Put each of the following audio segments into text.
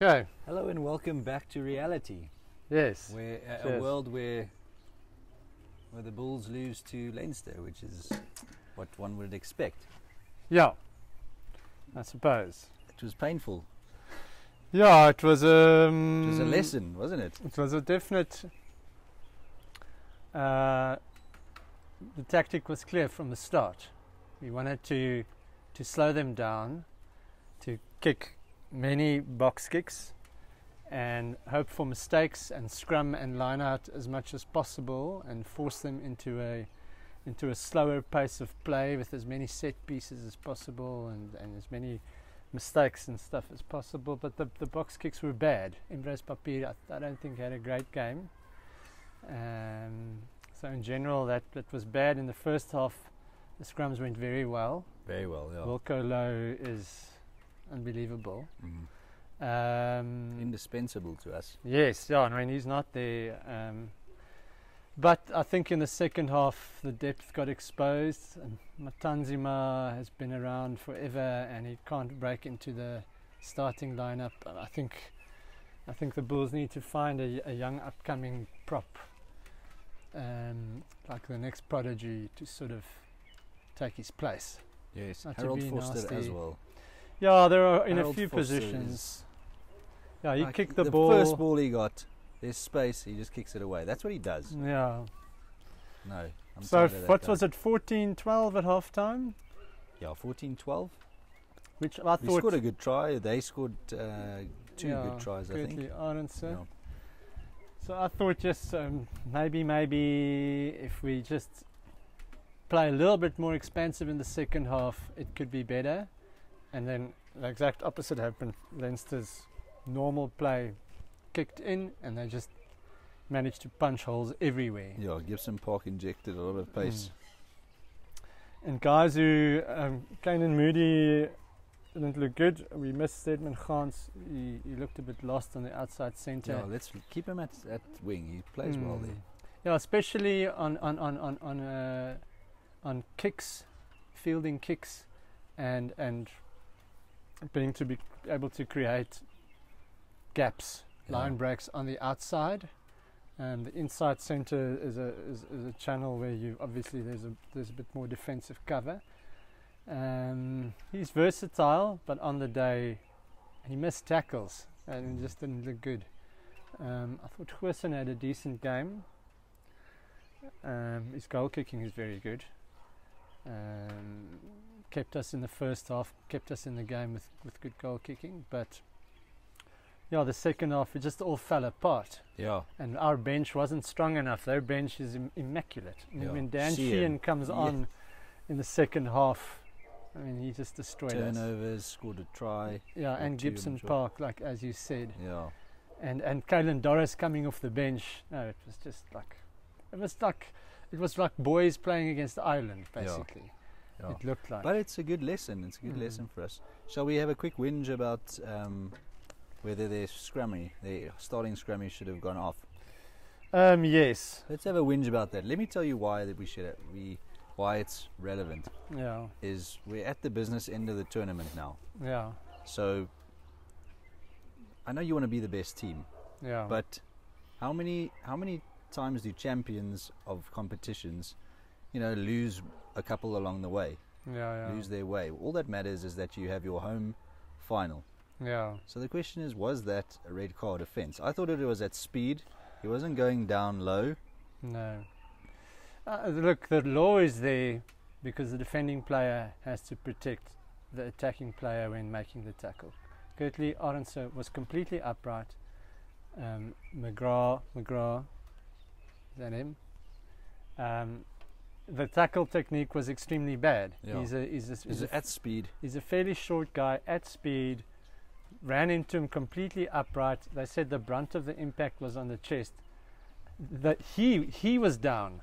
Okay. Hello and welcome back to reality, Yes. where a, a world where where the Bulls lose to Leinster, which is what one would expect. Yeah. I suppose. It was painful. Yeah, it was um, It was a lesson, wasn't it? It was a definite. Uh, the tactic was clear from the start. We wanted to to slow them down, to kick many box kicks, and hope for mistakes and scrum and line out as much as possible, and force them into a into a slower pace of play with as many set pieces as possible and, and as many mistakes and stuff as possible. But the, the box kicks were bad. Embrose Papier, I, I don't think had a great game. Um, so in general, that, that was bad. In the first half, the scrums went very well. Very well, yeah. Wilco Louw is unbelievable. Mhm. Um, Indispensable to us. Yes, yeah, I mean he's not there. Um, but I think in the second half the depth got exposed. And Matanzima has been around forever, and he can't break into the starting lineup. And I think, I think the Bulls need to find a, a young upcoming prop, um, like the next prodigy, to sort of take his place. Yes, Not Harold Vorster as well. Yeah, there are in Harold a few positions. Yeah, he Like, kicked the, the ball. first ball he got, there's space, he just kicks it away. That's what he does. Yeah. No. I'm So tired of that what guy. was it? 14-12 at half time, Yeah, 14 12. which I We thought scored a good try. They scored uh, two yeah, good tries, I think. Arendse. Yeah. So I thought just um, maybe maybe if we just play a little bit more expansive in the second half, it could be better. And then the exact opposite happened. Leinster's normal play kicked in, and they just managed to punch holes everywhere. Yeah, Gibson Park injected a lot of pace. And guys who um, Canan Moodie didn't look good. We missed Stedman Gans. He, he looked a bit lost on the outside centre. Yeah, let's keep him at, at wing. He plays well Mm. there. Yeah, especially on on on on on, uh, on kicks, fielding kicks, and and being to be able to create gaps, line breaks on the outside. And the inside centre is a is, is a channel where you obviously there's a there's a bit more defensive cover. Um, he's versatile, but on the day he missed tackles and it just didn't look good. Um, I thought Goosen had a decent game. Um, his goal kicking is very good. Um, kept us in the first half, kept us in the game with, with good goal kicking, but yeah, the second half it just all fell apart, Yeah, and our bench wasn't strong enough. Their bench is Im- immaculate. I mean, Yeah. When Dan Sheehan. Sheehan comes Yeah. on in the second half, I mean, he just destroyed us. turnovers, scored a try. Yeah, and Gibson. Park, like as you said Yeah, and and Caelan Doris coming off the bench. No, it was just like it was like it was like boys playing against Ireland, basically. yeah. It looked like. But it's a good lesson. It's a good Mm. lesson for us. Shall we have a quick whinge about um, whether their scrummy, their starting scrummy, should have gone off? um, yes, Let's have a whinge about that. Let me tell you why that we should have, we why it's relevant. yeah, Is we're at the business end of the tournament now, yeah, so I know you want to be the best team. yeah. But how many how many times do champions of competitions, you know, lose a couple along the way, yeah, yeah, lose their way? All that matters is that you have your home final. yeah, So the question is, was that a red card offence? I thought it was at speed. He wasn't going down low. no. Uh, look, the law is there because the defending player has to protect the attacking player when making the tackle. Kurtley Arendse was completely upright. Um, McGrath, McGrath, is that him? Um, the tackle technique was extremely bad. Yeah. He's a he's a, he's Is a at speed? He's a fairly short guy at speed. Ran into him completely upright. They said the brunt of the impact was on the chest. That he he was down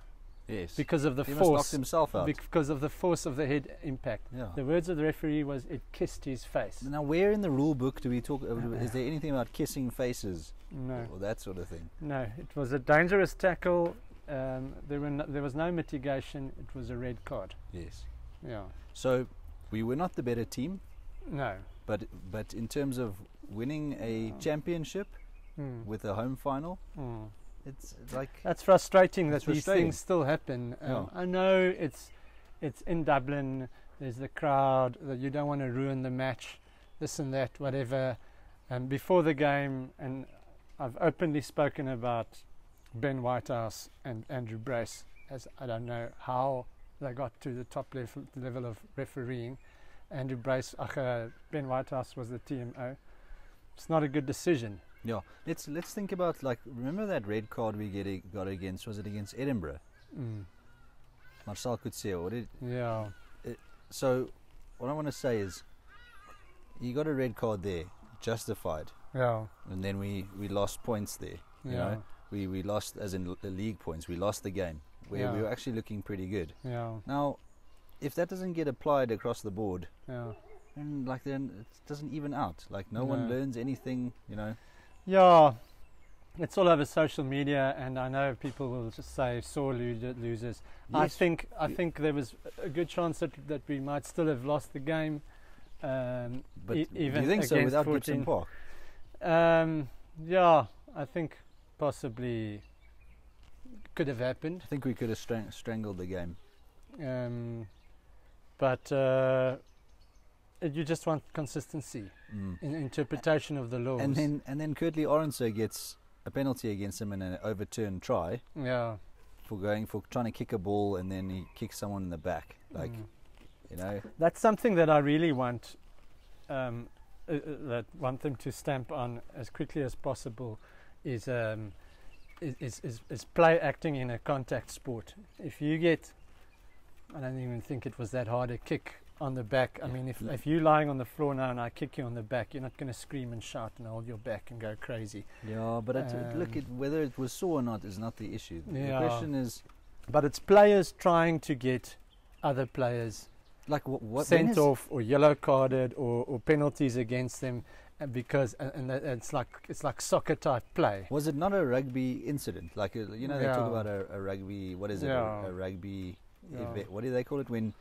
Yes. because of the he force himself out. because of the force of the head impact. yeah. The words of the referee was it kissed his face. Now, where in the rule book do we talk? Uh, is there anything about kissing faces No, or that sort of thing? no, it was a dangerous tackle. Um, there were no, there was no mitigation. It was a red card. Yes. Yeah. So we were not the better team. No. But but in terms of winning a championship Mm. with a home final, Mm. it's like That's frustrating that It's these things still happen. Um, Yeah. I know it's it's in Dublin. There's the crowd that you don't want to ruin the match, this and that, whatever. And before the game, and I've openly spoken about Ben Whitehouse and Andrew Brace, as I don't know how they got to the top level level of refereeing. Andrew Brace, uh, Ben Whitehouse was the TMO. It's not a good decision. yeah. Let's let's think about like remember that red card we get got against was it against Edinburgh? Mm. Marcel. What did Yeah. so? What I want to say is, you got a red card there, justified, Yeah. and then we we lost points there. You Yeah. know, we we lost as in the league points. We lost the game where Yeah. we were actually looking pretty good. Yeah. Now, if that doesn't get applied across the board, Yeah. then like then it doesn't even out. Like no one learns anything. You know. Yeah, it's all over social media, and I know people will just say sore lo- losers. I think I think there was a good chance that that we might still have lost the game. Um, But e- do even you think so without Gibson 14. Park? um, yeah, I think possibly could have happened, I think we could have strang- strangled the game. um, but uh, you just want consistency Mm. in interpretation of the laws. And then and then Kurtley Arendse gets a penalty against him in an overturned try yeah, for going for trying to kick a ball and then he kicks someone in the back. Like mm. you know, That's something that I really want um, uh, uh, that want them to stamp on as quickly as possible is, um, is, is, is, play acting in a contact sport. If you get, I don't even think it was that hard a kick on the back. I Yeah. mean, if, if you're lying on the floor now and I kick you on the back, you're not going to scream and shout and hold your back and go crazy. yeah. But it- look, Um, it, whether it was sore or not is not the issue. Yeah. The question is But it's players trying to get other players like wh- what sent off or yellow carded or, or penalties against them uh, because and, and it's like it's like soccer type play. Was it not a rugby incident? Like you know, they talk about a, a rugby. What is it? Yeah. A, a rugby. Yeah, Event. What do they call it when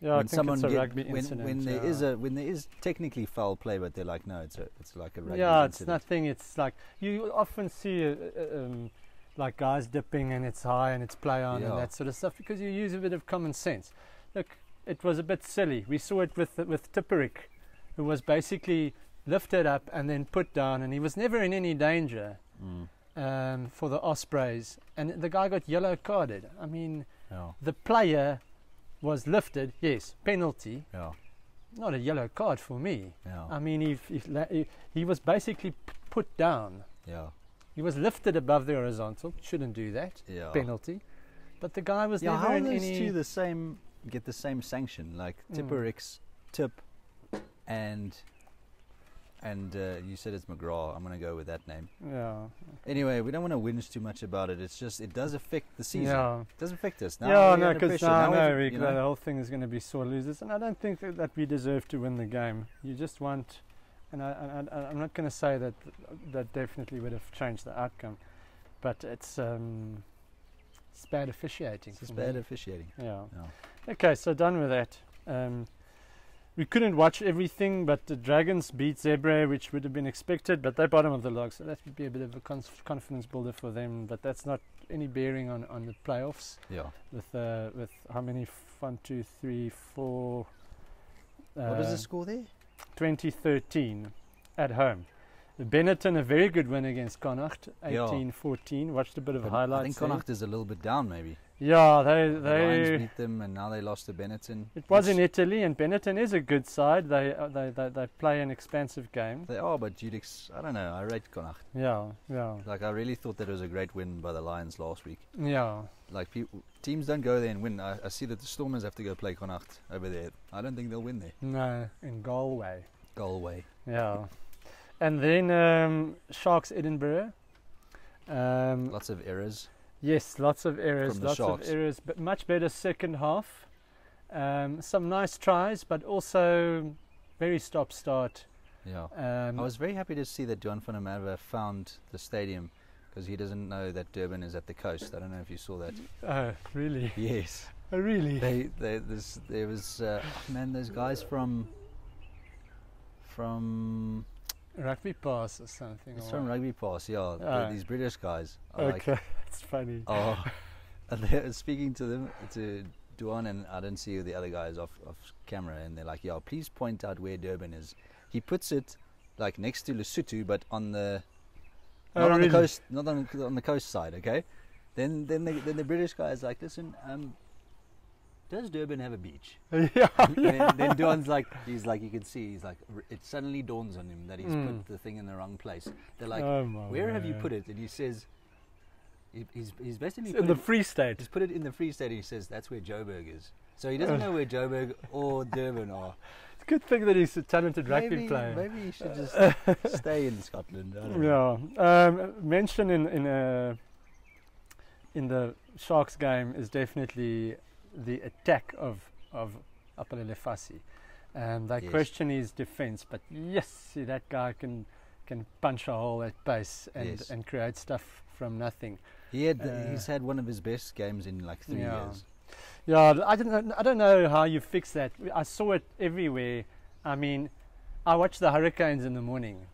yeah I when think someone it's a get- rugby when, incident. when there yeah. is a when there is technically foul play, but they're like, no, it's a it's like a rugby yeah, it's incident. nothing. It's like you often see uh, uh, um, like guys dipping and it's high and it's play on Yeah. and that sort of stuff because you use a bit of common sense. Look, it was a bit silly. We saw it with with Tipuric, who was basically lifted up and then put down, and he was never in any danger. Mm. um, for the Ospreys, and the guy got yellow carded. I mean, Yeah, the player was lifted, yes, penalty, yeah, not a yellow card for me. yeah, I mean, he, he, la- he, he was basically put down. yeah, He was lifted above the horizontal, shouldn't do that, yeah. penalty. But the guy was Yeah, never how in those any. two the same get the same sanction? Like Mm. Tipuric's tip, and and uh, you said it's McGraw. I'm gonna go with that name. yeah, Anyway, we don't want to whinge too much about it. It's just it does affect the season. yeah. It does affect us. Now yeah, no, because now, Now no, we've- Rick, the whole thing is going to be sore losers, and I don't think that, that we deserve to win the game. You just want, and I, I, I, I'm not going to say that that definitely would have changed the outcome, but it's um, it's bad officiating. it's bad me. officiating. Yeah. Yeah. Okay, so done with that. Um, we couldn't watch everything, but the Dragons beat Zebra, which would have been expected, but they're bottom of the log, so that would be a bit of a confidence builder for them. But that's not any bearing on, on the playoffs Yeah. with uh, with how many? One, two, three, four. what was uh, the score there? 2013 at home. The Benetton, a very good win against Connacht, Yeah. 18-14. Watched a bit of But highlights. I think. Connacht is a little bit down, maybe. Yeah, they they The Lions beat them, and now they lost to Benetton. It was in Italy, and Benetton is a good side. They uh, they, they they play an expansive game. They are, but you'd I don't know. I rate Connacht. Yeah, yeah, Like I really thought that it was a great win by the Lions last week. yeah. Like teams don't go there and win. I, I see that the Stormers have to go play Connacht over there. I don't think they'll win there. No, in Galway. Galway. Yeah, and then um, Sharks Edinburgh. Um, Lots of errors. Yes, lots of errors, lots Sharks. of errors, but much better second half. Um, some nice tries, but also very stop start. Yeah. Um, I was very happy to see that Duhan van der Merwe found the stadium because he doesn't know that Durban is at the coast. I don't know if you saw that. oh, really? Yes. Oh, really? They, they, this, there was, uh, oh man, those guys from from Rugby pass or something. it's or from? Rugby Pass. Yeah, Ah. these British guys. Are like, Okay, that's funny. oh, and they're speaking to them to Duhan and I don't see the other guys off off camera, and they're like, "Yeah, please point out where Durban is." He puts it like next to Lesotho, but on the Oh, not on really? the coast, not on, on the coast side. Okay, then then the, then the British guy is like, "Listen, um, does Durban have a beach?" yeah, And then, then Duhan's like, he's like, you can see, he's like, it suddenly dawns on him that he's Mm. put the thing in the wrong place. They're like, Oh where have you put it? And he says, he, he's he's basically in the it, Free State. he's put it in the Free State. He says that's where Joburg is. So he doesn't know where Joburg or Durban are. It's a good thing that he's a talented rugby player. maybe he should just stay in Scotland. I don't know. Yeah. Um, mention in in uh, in the Sharks game is definitely the attack of of Aphelele Fassi. Um, they Yes. question his defence, but yes, see, that guy can can punch a hole at base and, Yes. and create stuff from nothing. He had Uh, he's had one of his best games in like three Yeah. years. Yeah, I don't know, I don't know how you fix that. I saw it everywhere. I mean, I watched the Hurricanes in the morning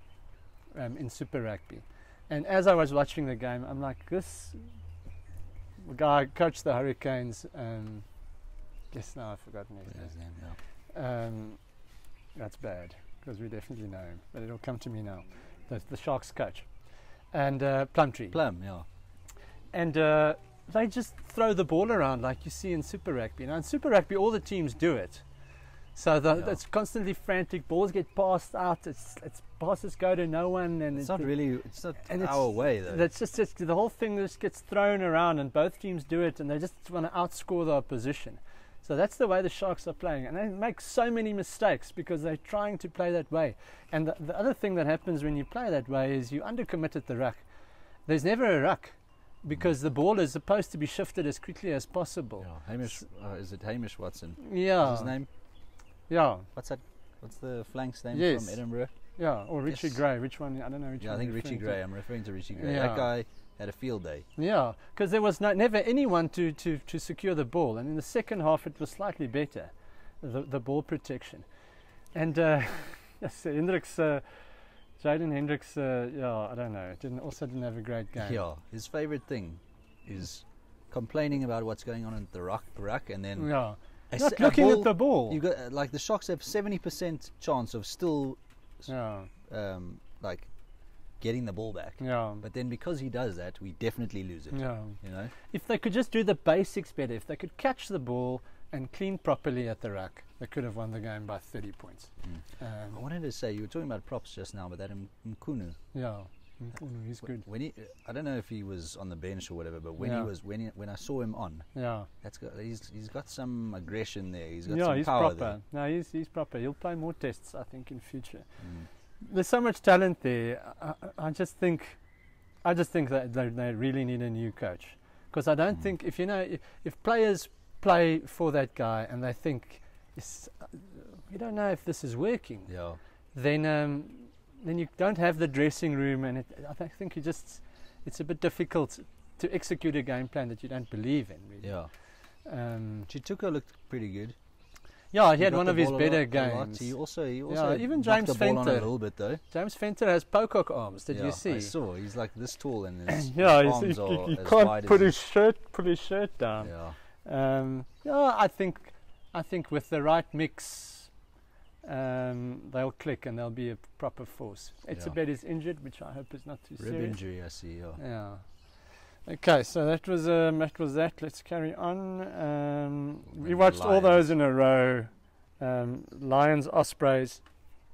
um, in Super Rugby, and as I was watching the game, I'm like, this guy coached the Hurricanes. Um, guess now I've forgotten his His name. name, yeah. Um, that's bad because we definitely know him, but it'll come to me now. The, the Sharks coach and uh, Plumtree Plum, yeah. And uh, they just throw the ball around like you see in Super Rugby. Now in Super Rugby, all the teams do it, so the, Yeah. it's constantly frantic. Balls get passed out. It's, it's passes go to no one, and It's it- not really, it's not and it's- our way though. That's just it's, the whole thing just gets thrown around, and both teams do it, and they just want to outscore the opposition. So that's the way the Sharks are playing, and they make so many mistakes because they're trying to play that way. And the, the other thing that happens when you play that way is you undercommit at the ruck. There's never a ruck because the ball is supposed to be shifted as quickly as possible. yeah. Hamish, uh, is it Hamish Watson? Yeah, Is his name? yeah, What's that? What's the flank's name Yes. from Edinburgh? yeah. Or Richie Yes. Gray. Which one? I don't know which Yeah, I think Richie referring to. Gray. I'm referring to Richie Gray. Yeah. That guy had a field day. Yeah, because there was no, never anyone to, to, to secure the ball, and in the second half it was slightly better, the, the ball protection. And uh, yes, Hendrikse, uh, Jaden Hendrikse, uh, yeah, I don't know, didn't also didn't have a great game. Yeah, his favorite thing is complaining about what's going on at the ruck, ruck and then yeah. a Not looking ball- at the ball. You got uh, like the Sharks have seventy percent chance of still yeah, um, like getting the ball back. yeah, But then because he does that, we definitely lose it. yeah. You know. If they could just do the basics better, if they could catch the ball and clean properly at the rack, they could have won the game by 30 points. I Um, wanted to say you were talking about props just now, but that Mchunu. yeah, Mm, he's good. When he, I don't know if he was on the bench or whatever, but when Yeah. he was, when he, when I saw him on, Yeah. that's got, he's he's got some aggression there. He's got yeah, some he's power proper. No, he's he's proper. He'll play more tests, I think, in future. Mm. There's so much talent there. I, I- I just think, I just think that they, they really need a new coach because I don't Mm. think if you know if, if players play for that guy and they think "This- uh, we don't know if this is working, Yeah. then um, then you don't have the dressing room, and it, I th- think you just it's a bit difficult to execute a game plan that you don't believe in. Really. Yeah. Um, Tshituka looked pretty good. yeah, he had one of his better lot- a lot. games. He also, he also even James the on a little bit though. James Venter has Pocock arms. Did Yeah, you see? I saw. He's like this tall and his, yeah, his arms he, he as can't put his shirt put his shirt down. Yeah. Um, yeah, I think I think with the right mix, um, they'll click and they'll be a proper force. It's Yeah. a bit is injured, which I hope is not too Rib serious. injury, I see. Yeah. Yeah. Okay, so that was um, that was that. Let's carry on. Um, we watched all those in a row. Um, Lions, Ospreys.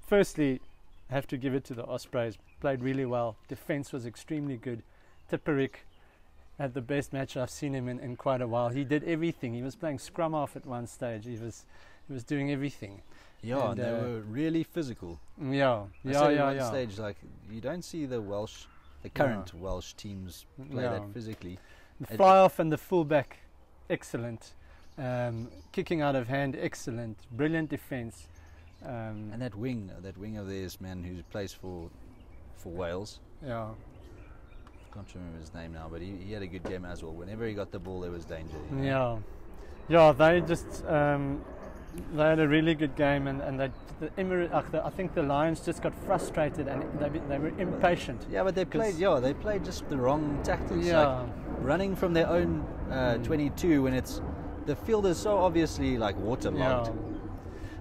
Firstly, have to give it to the Ospreys. Played really well. Defense was extremely good. Tipuric had the best match I've seen him in, in quite a while. He did everything. He was playing scrum off at one stage. He was he was doing everything. Yeah, And, they uh, were really physical. Mm, Yeah, I yeah, said at yeah, one yeah. stage, like you don't see the Welsh, the current Welsh teams play Yeah. that physically. The fly off and the fullback, excellent. Um, kicking out of hand, excellent. Brilliant defense. Um, And that wing, that wing of theirs, man, who plays for for Wales. yeah, Can't remember his name now, but he, he had a good game as well. Whenever he got the ball, there was danger. you know? yeah, yeah. They just um, they had a really good game, and, and they, the Emir- uh, the, I think the Lions just got frustrated and they, they were impatient. Yeah, but they played. Yeah, they played just the wrong tactics. Yeah. like running from their own uh, Mm. 22 when it's the field is so obviously like waterlogged. Yeah.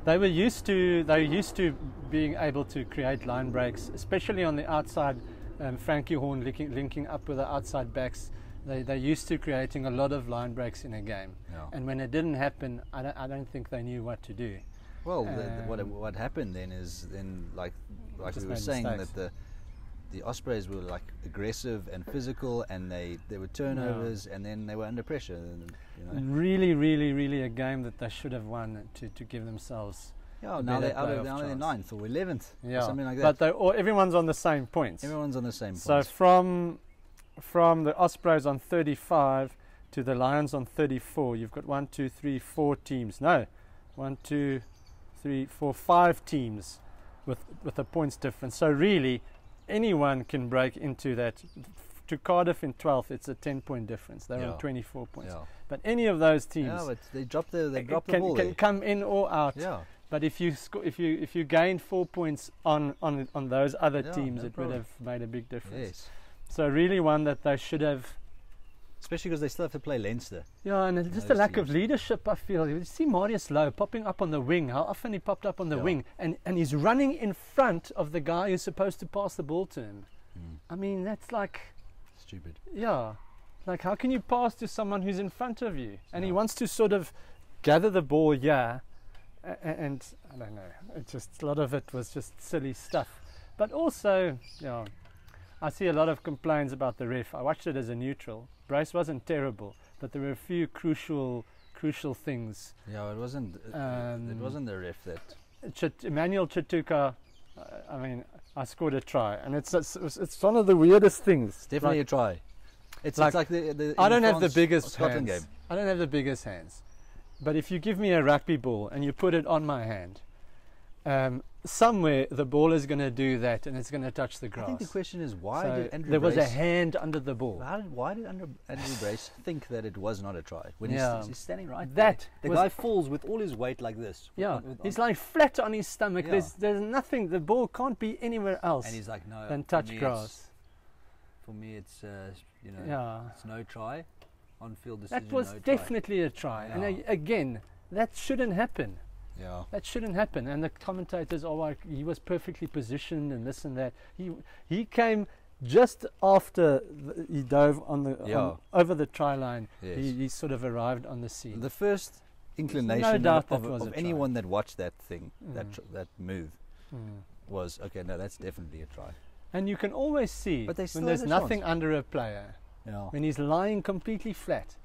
They were used to they were used to being able to create line breaks, especially on the outside. Um, Francke Horn linking, linking up with the outside backs. They they're used to creating a lot of line breaks in a game. Yeah. And when it didn't happen, I don't, I don't think they knew what to do. Well, the, the, what Um, what happened then is then like like we were saying mistakes. that the the Ospreys were like aggressive and physical, and they there were turnovers, and then they were under pressure. And, you know, Really, really, really a game that they should have won to, to give themselves. Yeah, now they're out of now they're ninth or eleventh, Yeah, or something like that. But all, everyone's on the same points. Everyone's on the same. Points. So from from the Ospreys on 35 to the Lions on 34, you've got one, two, three, four teams. No, one, two, three, four, five teams with with a points difference. So really, anyone can break into that. To Cardiff in 12th, it's a 10 point difference. They're Yeah. on 24 points. yeah, But any of those teams yeah, but they dropped the they uh, dropped the can, ball can there. come in or out. Yeah, But if you if you if you gained four points on on on those other Yeah, teams, no it problem. would have made a big difference. yes, So really, one that they should have. especially because they still have to play Leinster. Yeah, and it's just a Those lack of leadership. I feel you see Marius Louw popping up on the wing. How often he popped up on the Yeah. wing, and and he's running in front of the guy who's supposed to pass the ball to him. Mm. I mean, that's like Stupid. yeah, like how can you pass to someone who's in front of you? And he wants to sort of gather the ball, yeah, and I don't know. It just a lot of it was just silly stuff. But also, you know, I see a lot of complaints about the ref. I watched it as a neutral. Brace wasn't terrible, but there were a few crucial, crucial things. Yeah, it wasn't. it- it Um, wasn't the ref that. Chit- Emmanuel Tshituka, uh, I mean, I scored a try, and it's it's, it's one of the weirdest things. It's definitely Like, a try. It's like, it's like the, the I don't have the biggest hands. game. I don't have the biggest hands. But if you give me a rugby ball and you put it on my hand, um, somewhere the ball is going to do that and it's going to touch the grass. I think the question is why So did Andrew there was a hand under the ball. How did, why did Andrew, Andrew Brace think that it was not a try when Yeah. he's, he's standing right That there? The guy falls with all his weight like this. Yeah, with- he's like flat on his stomach. Yeah. There's there's nothing. The ball can't be anywhere else and he's like, no. than touch grass. For me, it's uh, you know, Yeah, it's no try. On field decision. that was no try. definitely a try. And a- again, that shouldn't happen. Yeah. That shouldn't happen. And the commentators are like, he was perfectly positioned and this and that. He he came just after the, he dove on the Yeah. on, over the try line. Yes. He, he sort of arrived on the scene. The first inclination doubt of, that of a anyone that watched that thing, that Mm. tr- that move, Mm. was okay. No, that's definitely a try. And you can always see But when there's nothing chance. under a player, Yeah. when he's lying completely flat.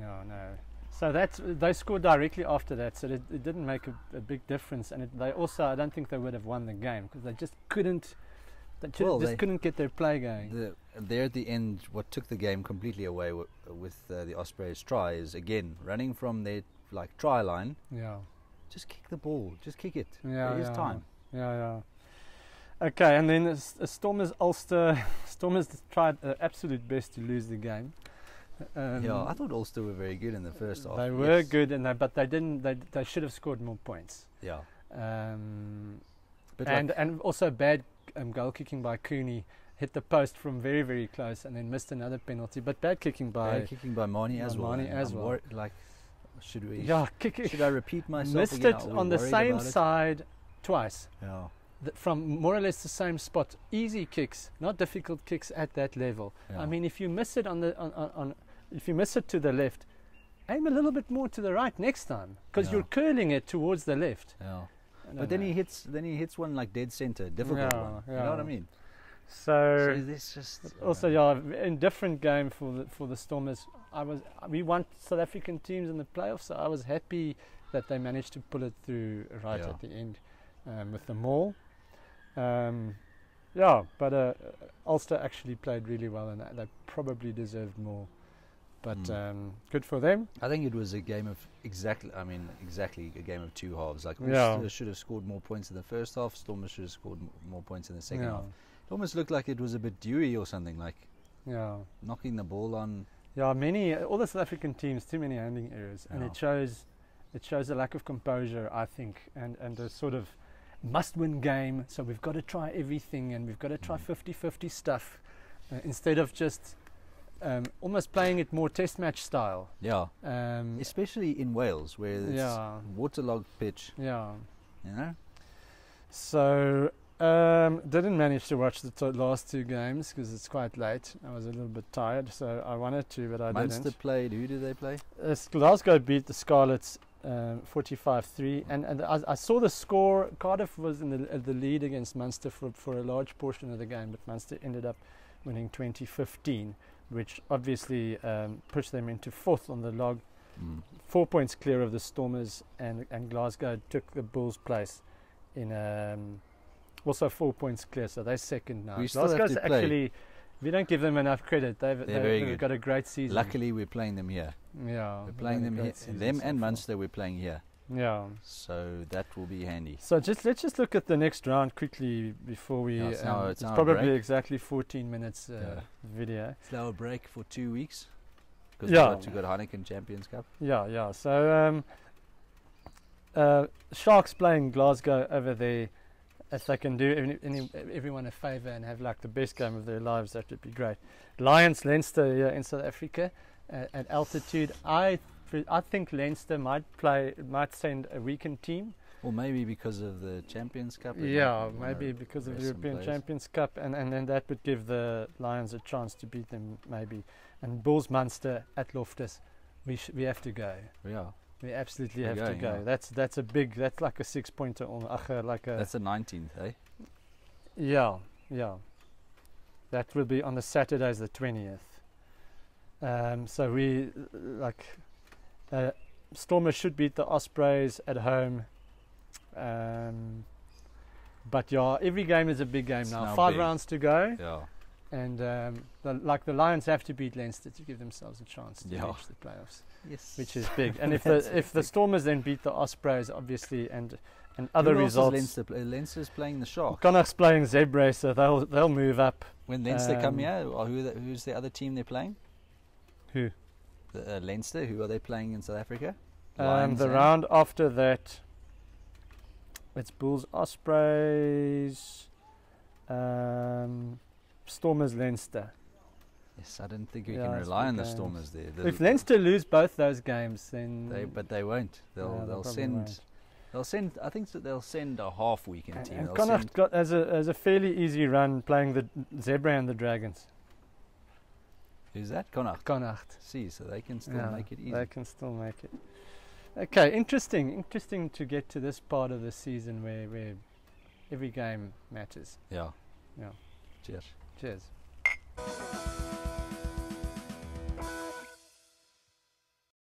No, no. So that's they scored directly after that, so it, it didn't make a, a big difference. And it, they also, I don't think they would have won the game because they just couldn't, they ju- Well, just they- couldn't get their play going. The, there at the end, what took the game completely away w- with uh, the Ospreys' try is again running from their like try line. yeah. Just kick the ball. Just kick it. Yeah, there is yeah. time. Yeah, yeah. Okay, and then uh, Stormers Ulster. Stormers tried their absolute best to lose the game. Um, yeah, I thought Ulster were very good in the first half. they were yes. good, and they, but they didn't. They, they should have scored more points. Yeah, Um, but and like, and also bad um, goal kicking by Cooney. Hit the post from very very close, and then missed another penalty. But bad kicking by bad kicking by Manie as well. Manie as well. like, should we? yeah, kick, Should I repeat myself missed again? it on the same it? side twice. Yeah, th- from more or less the same spot. Easy kicks, not difficult kicks at that level. yeah. I mean, if you miss it on the on, on, on if you miss it to the left, aim a little bit more to the right next time because Yeah. you're curling it towards the left. yeah. But then know. he hits. Then he hits one like dead center, difficult Yeah, one. You know what I mean? so. so this just also, uh, yeah, v- indifferent game for the for the Stormers. I was we want South African teams in the playoffs, so I was happy that they managed to pull it through right Yeah. at the end um, with the maul. Um, yeah, but uh, Ulster actually played really well, and they probably deserved more. But Mm. um, good for them. I think it was a game of exactly. I mean, exactly a game of two halves. Like Yeah. Ulster should have scored more points in the first half. Stormers should have scored more points in the second yeah, half. It almost looked like it was a bit dewy or something, like yeah, knocking the ball on. yeah. Many all the South African teams too many handling errors, and it shows. it shows a lack of composure, I think, and and a sort of must-win game. So we've got to try everything, and we've got to try Mm. 50-50 stuff uh, instead of just um, almost playing it more test match style. Yeah, Um, especially in Wales where it's Yeah. waterlogged pitch. yeah. You know. So um, didn't manage to watch the t- last two games because it's quite late. I was a little bit tired, so I wanted to, but I Munster didn't. played. Who did they play? Uh, Glasgow beat the Scarlets 45-3, and, and I, I saw the score. Cardiff was in the, uh, the lead against Munster for, for a large portion of the game, but Munster ended up winning 2015, which obviously um, pushed them into fourth on the log, Mm. four points clear of the Stormers, and, and Glasgow took the Bulls' place in um, also four points clear, so they're second now. We Glasgow's actually, we don't give them enough credit. They've, they've, they've got a great season. Luckily, we're playing them here. yeah, We're playing them here. Them so and. Munster, we're playing here. Yeah. So that will be handy. So just let's just look at the next round quickly before we. Yeah, it's now- um, it's a probably break. exactly 14 minutes uh, Yeah. video. Slow break for two weeks. Because Yeah. we got Heineken Champions Cup. Yeah, yeah. So um, uh, Sharks playing Glasgow over there. If they can do any, any, everyone a favour and have like the best game of their lives, that would be great. Lions Leinster here in South Africa uh, at altitude. I I think Leinster might play might send a weakened team. Or maybe because of the Champions Cup. Yeah, maybe because of the European. Champions Cup, and, and then that would give the Lions a chance to beat them, maybe. And Bulls Munster at Loftus, we sh- we have to go. Yeah, We absolutely have going, to go. yeah. That's that's a big. That's like a six pointer on uh, like a that's the 19th, eh? yeah yeah. That will be on the Saturdays the twentieth. Um, so we like uh, Stormers should beat the Ospreys at home. Um, but yeah, every game is a big game now. now Five big. rounds to go, Yeah. And um, the, like the Lions have to beat Leinster to give themselves a chance to Yeah. reach the playoffs, Yes. which is big. And if the if the. Stormers then beat the Ospreys, obviously, and and other Who else is results. Leinster, play? Leinster's playing the Sharks. Connacht's playing Zebra, so they'll they'll move up. When Leinster come Um, here, or who the, who's the other team they're playing? Who? The, uh, Leinster. Who are they playing in South Africa? Um, the and- round after that, it's Bulls, Ospreys, um, Stormers, Leinster. Yes, I don't think we Yeah, can rely on the. Stormers there. The- If Leinster lose both those games, then They, but they won't. They'll No, they they'll send won't. they'll send. I think that they'll send a half weekend team. and Connacht got as a as a fairly easy run playing the Zebra and the Dragons. who's that? Connacht. Connacht. See, so they can still Yeah, make it easy. They can still make it. Okay, interesting. Interesting to get to this part of the season where, where every game matters. Yeah. Yeah. Cheers. Cheers.